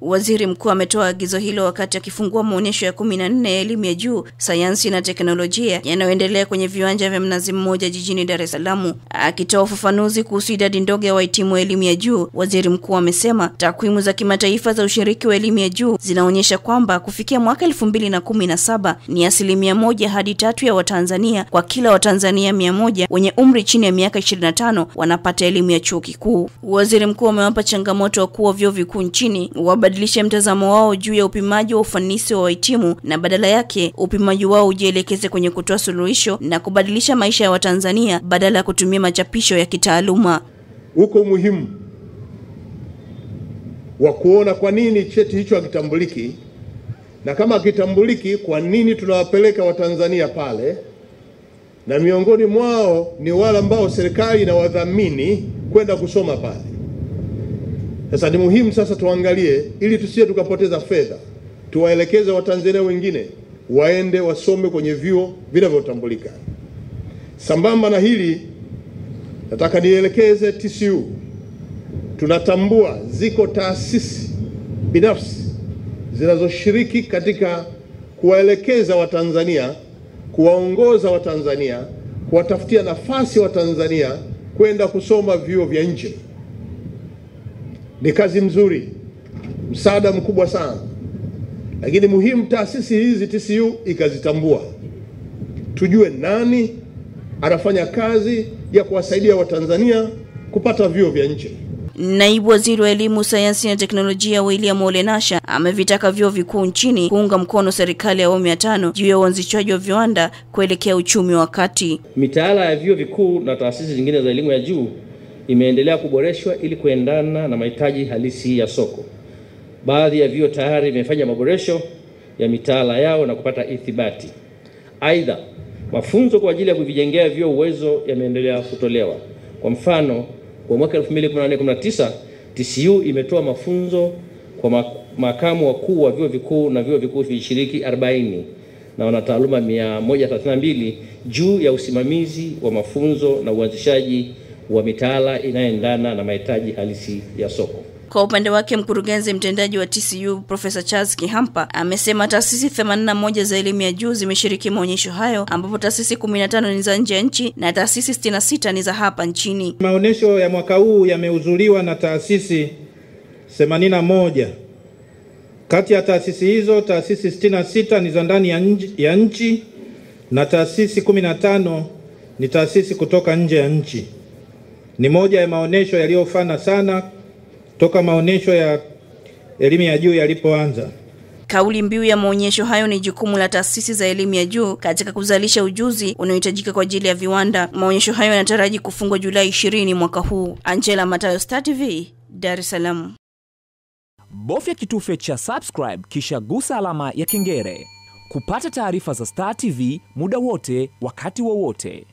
Waziri mkuu ametoa agizo hilo wakati akifungua maonyesho ya kumi na nne ya elimu ya juu, sayansi na teknolojia yanayoendelea kwenye viwanja vya Mnazi Mmoja jijini Dar es Salaam. Akitoa ufafanuzi kuhusu idadi ndogo ya wahitimu wa elimu ya juu, waziri mkuu amesema takwimu za kimataifa za ushiriki wa elimu ya juu zinaonyesha kwamba kufikia mwaka elfu mbili na kumi na saba ni asilimia moja hadi tatu ya Watanzania kwa kila Watanzania mia moja wenye umri chini ya miaka 25 wanapata elimu ya chuo kikuu. Waziri mkuu amewapa changamoto wakuu wa vyuo vikuu nchini wabadilishe mtazamo wao juu ya upimaji wa ufanisi wa wahitimu na badala yake upimaji wao ujielekeze kwenye kutoa suluhisho na kubadilisha maisha ya Watanzania badala ya kutumia machapisho ya kitaaluma. Uko umuhimu wa kuona kwa nini cheti hicho hakitambuliki, na kama hakitambuliki, kwa nini tunawapeleka Watanzania pale, na miongoni mwao ni wale ambao serikali inawadhamini kwenda kusoma pale. Sasa ni muhimu sasa tuangalie, ili tusije tukapoteza fedha, tuwaelekeze Watanzania wengine waende wasome kwenye vyuo vinavyotambulika. Sambamba na hili, nataka nielekeze TCU, tunatambua ziko taasisi binafsi zinazoshiriki katika kuwaelekeza Watanzania, kuwaongoza Watanzania, kuwatafutia nafasi Watanzania kwenda kusoma vyuo vya nje. Ni kazi mzuri, msaada mkubwa sana, lakini muhimu taasisi hizi TCU ikazitambua, tujue nani anafanya kazi ya kuwasaidia Watanzania kupata vyuo vya nje. Naibu Waziri wa Elimu, Sayansi na Teknolojia William Ole Nasha amevitaka vyuo vikuu nchini kuunga mkono serikali ya awamu ya tano juu ya uanzishwaji wa viwanda kuelekea uchumi wa kati. Mitaala ya vyuo vikuu na taasisi zingine za elimu ya juu imeendelea kuboreshwa ili kuendana na mahitaji halisi ya soko. Baadhi ya vyuo tayari vimefanya maboresho ya mitaala yao na kupata ithibati. Aidha, mafunzo kwa ajili ya kuvijengea vyuo uwezo yameendelea kutolewa. Kwa mfano, kwa mwaka 2018-19 TCU imetoa mafunzo kwa makamu wakuu wa vyuo vikuu na vyuo vikuu vishiriki 40 na wanataaluma 132 juu ya usimamizi wa mafunzo na uanzishaji wa mitaala inayoendana na mahitaji halisi ya soko. Kwa upande wake mkurugenzi mtendaji wa TCU Profesa Charles Kihampa amesema taasisi 81 za elimu ya juu zimeshiriki maonyesho hayo ambapo taasisi 15 ni za nje ya nchi na taasisi 66 ni za hapa nchini. Maonyesho ya mwaka huu yamehudhuriwa na taasisi 81. Kati ya taasisi hizo, taasisi 66 ni za ndani ya nchi na taasisi 15 ni taasisi kutoka nje ya nchi. Ni moja ya maonyesho yaliyofana sana toka maonyesho ya elimu ya juu yalipoanza. Kauli mbiu ya maonyesho hayo ni jukumu la taasisi za elimu ya juu katika kuzalisha ujuzi unaohitajika kwa ajili ya viwanda. Maonyesho hayo yanataraji kufungwa Julai 20 mwaka huu. Angela Matayo, Star TV, Dar es Salaam. Bofya kitufe cha subscribe kisha gusa alama ya kengele kupata taarifa za Star TV muda wote wakati wowote.